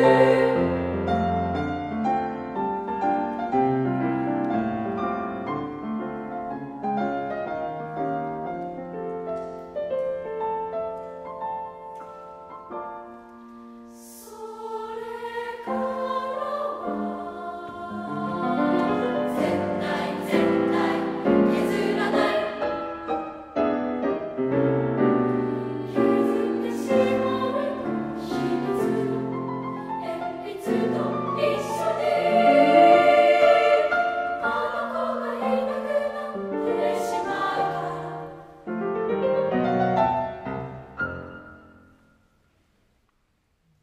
Música to the